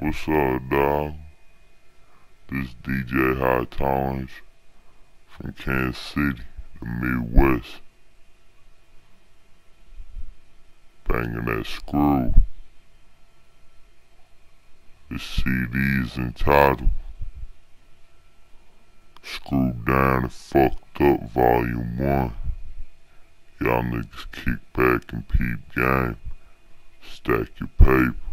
What's up, dog? This DJ High Tallerance from Kansas City, the Midwest. Banging that screw. The CD is entitled Screwed Down and Fucked Up Volume 1. Y'all niggas kick back and peep game. Stack your paper.